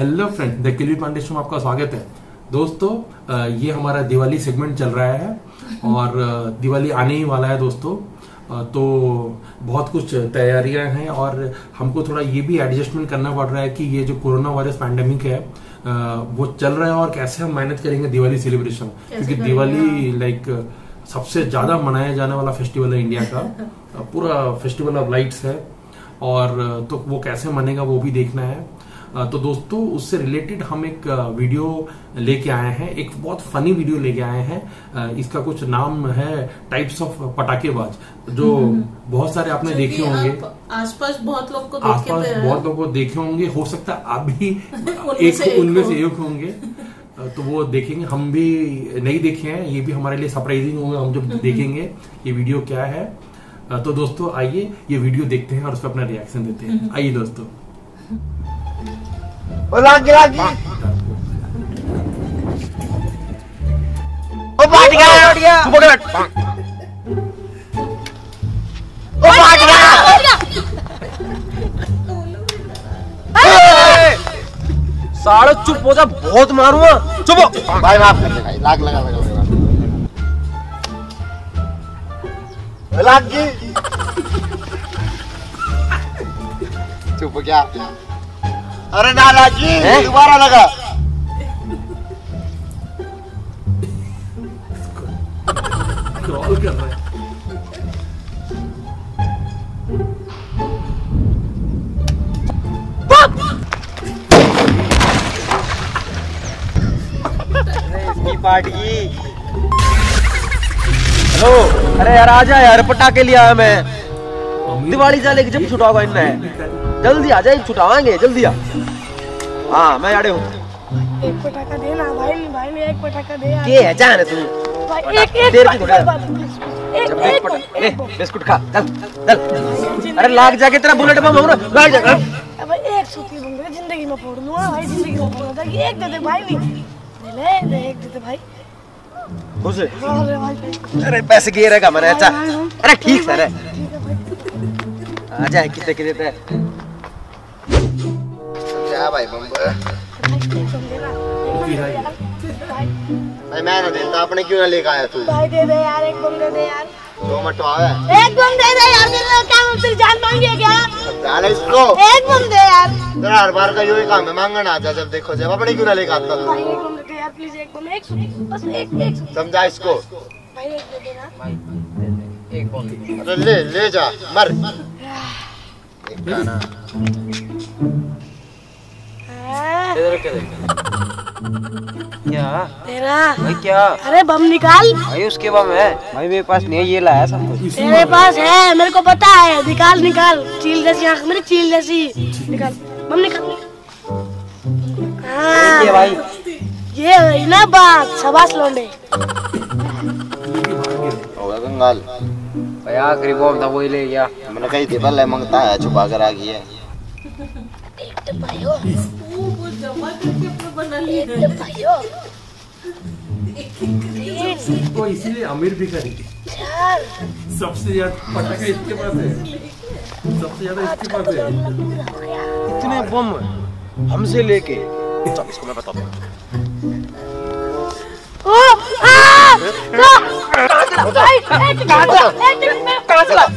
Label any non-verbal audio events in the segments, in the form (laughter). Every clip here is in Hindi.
हेलो फ्रेंड द किलवी पांडे शो में आपका स्वागत है। दोस्तों ये हमारा दिवाली सेगमेंट चल रहा है और दिवाली आने ही वाला है दोस्तों। तो बहुत कुछ तैयारियाँ हैं और हमको थोड़ा ये भी एडजस्टमेंट करना पड़ रहा है कि ये जो कोरोना वायरस पैंडेमिक है वो चल रहा है और कैसे हम मैनेज करेंगे दिवाली सेलिब्रेशन क्योंकि दिवाली लाइक सबसे ज़्यादा मनाया जाने वाला फेस्टिवल है इंडिया का। (laughs) पूरा फेस्टिवल ऑफ़ लाइट्स है और तो वो कैसे मनेगा वो भी देखना है। तो दोस्तों उससे रिलेटेड हम एक वीडियो लेके आए हैं। एक बहुत फनी वीडियो लेके आए हैं। इसका कुछ नाम है टाइप्स ऑफ़ पटाखेबाज। जो बहुत सारे आपने देखे होंगे। आसपास बहुत लोग को देखे आसपास बहुत लोगों को देखे होंगे। हो सकता है आप भी (laughs) एक से एक उनमें से एक होंगे। तो वो देखेंगे। हम भी नहीं देखे हैं। ये भी हमारे लिए सरप्राइजिंग होगा। हम जब देखेंगे ये वीडियो क्या है। तो दोस्तों आइए ये वीडियो देखते हैं और उस पर अपना रिएक्शन देते हैं। आइए दोस्तों। (laughs) ओ पार्टी का उठ गया चुप हो ओ का चुप हो जा बहुत मारूँगा चुप भाई माफ़ कर दे भाई लाग लगा लगा लगा लागी चुप हो गया अरे ना लागी दोबारा लगा। क्रॉल कर रहा है। पार्टी। हेलो अरे यार आ जा यार पटाखे लिया मैं। दिवाली से लेके जब छुटाओगा इनने। जल्दी आ जाए छुटावाएँगे जल्दी आ। हाँ मैं आड़े हूँ। एक पटाखा दे ना भाई भाई ने एक पटाखा दे है जाने तू। भाई एक एक देर की। एक एक देख ले बिस्कुट खा चल चल। अरे लाग जाके तेरा बुलेट बम हो लाग जा अब एक सूती ज़िंदगी में फोड़ दूँगा भाई ज़िंदगी में फोड़ एक दे दे भाई नहीं। ले दे एक दे दे भाई। खुश अरे भाई अरे पैसे मैंने अच्छा। अरे ठीक सर है है आ जाए कितने के देते हैं? क्या भाई बम दे मैं ना देता अपने क्यों ना लेके आया तू? भाई दे दे यार एक बम दे दे यार। दो मटवा है एक बम दे दे यार मेरे क्या हम तेरी जान मांगी है क्या? डाल इसको। एक बम दे यार। तेरा हर बार का यही काम है मांगना आता जब देखो जब अपने क्यों ना लेके आता तू? भाई एक बम दे दे यार प्लीज़ एक बम एक बस एक एक समझा इसको? भाई एक दे देना अरे ले ले जा मर। एक गाना। हाँ, क्या? तेरा। भाई क्या? अरे बम निकाल। भाई उसके बम है। भाई मेरे पास नहीं ये लाया सब कुछ। तेरे पास है मेरे को पता है। निकाल निकाल। चील जैसी आँख मेरी चील जैसी। निकाल। बम निकाल। हाँ। ये भाई। ये हुई ना बात सबास लोंडे। होगा कंगाल। भाई आखिरी बम था वही ले गया। मैंने कही थी पहले माँगता है छुपा कर आ है। वो तो इसीलिए अमीर भी करेंगे सबसे ज़्यादा पटाखा इसके पास है सबसे ज़्यादा इसके पास है इतने बम हमसे लेके इसको मैं बताता हूँ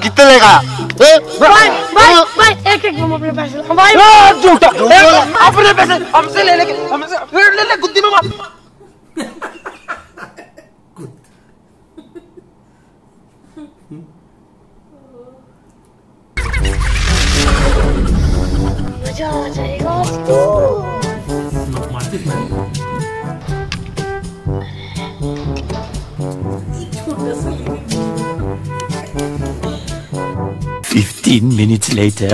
कितने लेगा भाई भाई भाई एक एक बम अपने पैसे भाई झूठा अपने पैसे हमसे ले लेके हमसे ले ले गुद्दी में मार। मज़ा आ जाएगा 15 minutes later.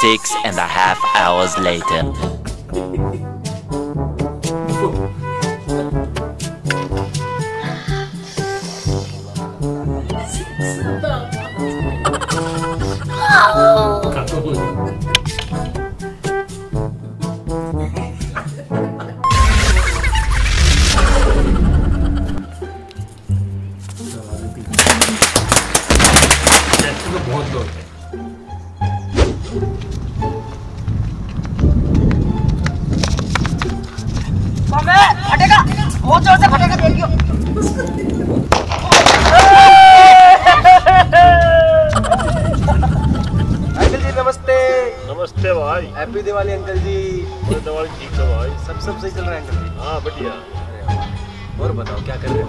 Six and a half hours later. तो बहुत लोग हैं फटेगा बहुत ज़ोर से फटेगा अंकल जी नमस्ते। नमस्ते भाई। Happy Diwali uncle ji. और ठीक है भाई। सब सब सही चल रहा है अंकल जी? हाँ बढ़िया। और बताओ क्या कर रहे हो?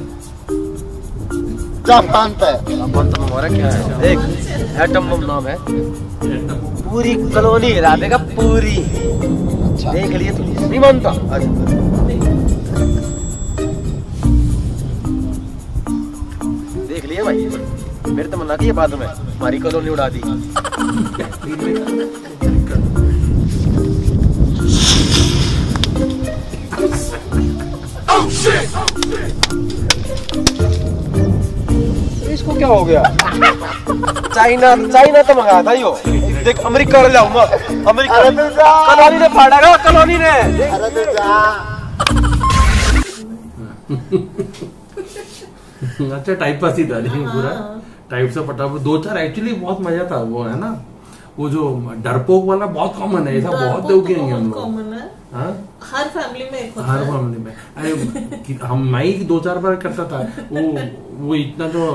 क्या है देख एटम बम नाम है। पूरी कॉलोनी हिला देगा पूरी। देख लिए तू नहीं मानता अच्छा देख लिए भाई। मेरे तो मना दिए बाद में। हमारी कॉलोनी उड़ा दी। (laughs) (laughs) हो गया। चाइना चाइना तो मंगाया था यो। देख अमेरिका ले जाऊँगा अमेरिका कलोनी ने फाड़ा कॉलोनी ने। तू अच्छा टाइप पास ही था लेकिन पूरा। टाइप से फटाफट। दो चार एक्चुअली बहुत मज़ा था वो है ना? वो जो डरपोक वाला बहुत कॉमन है ऐसा बहुत लोग किएँगे हम लोग। है। हाँ? हर फैमिली में एक होता हर फैमिली में। अरे हम मैं ही दो चार बार करता था वो वो इतना जो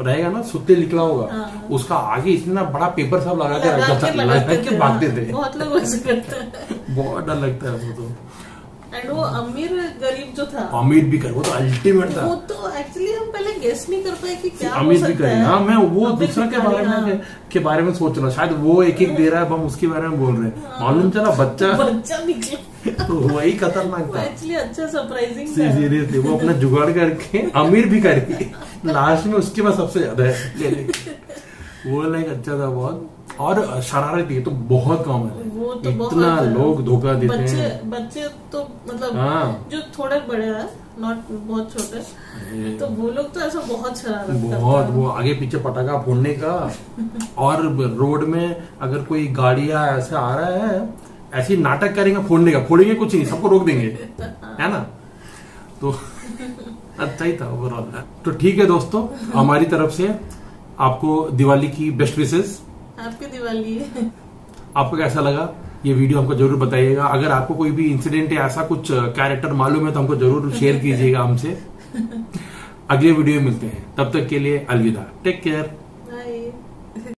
रहेगा ना सुते निकला होगा उसका आगे इतना बड़ा पेपर सब लगा के रखा था लगाते लगा के थे, भागते हाँ। थे। बहुत लोग वैसे करते हैं। बहुत डर लगता है वो तो। एंड वो अमीर गरीब जो था। अमित भी कर वो तो अल्टीमेट था। वो तो एक्चुअली हम पहले गेस नहीं कर पाए कि क्या अमित भी करे। हाँ। मैं वो दूसरा के बारे में हाँ। के बारे में सोच रहा। शायद वो एक एक दे रहा है हम उसके बारे में बोल रहे हैं। मालूम चला बच्चा? बच्चा निकला। (laughs) तो वही खतरनाक था। एक्चुअली अच्छा सरप्राइजिंग था। सीरियसली वो अपना जुगाड़ करके अमीर भी करके। (laughs) लास्ट में उसके पास सबसे ज़्यादा है। (laughs) वो लाइक अच्छा था बहुत। और शरारती तो बहुत कम है। वो तो बहुत इतना लोग धोखा देते बच्चे हैं। बच्चे तो मतलब हाँ। जो थोड़े बड़े हैं नॉट बहुत छोटे तो वो लोग तो ऐसा बहुत शरारत बहुत वो आगे पीछे पटाखा फोड़ने का। और रोड में अगर कोई गाड़िया ऐसे आ रहा है ऐसे नाटक करेंगे फोड़ने का। फोड़ेंगे कुछ नहीं सबको रोक देंगे। है ना? तो (laughs) अच्छा ही था ओवरऑल तो ठीक है दोस्तों हमारी तरफ़ से आपको दिवाली की बेस्ट विशेष हैप्पी दिवाली है। आपको कैसा लगा? ये वीडियो हमको ज़रूर बताइएगा। अगर आपको कोई भी इंसिडेंट या ऐसा कुछ कैरेक्टर मालूम है तो हमको ज़रूर शेयर कीजिएगा हमसे। (laughs) अगले वीडियो में मिलते हैं। तब तक के लिए अलविदा। Take care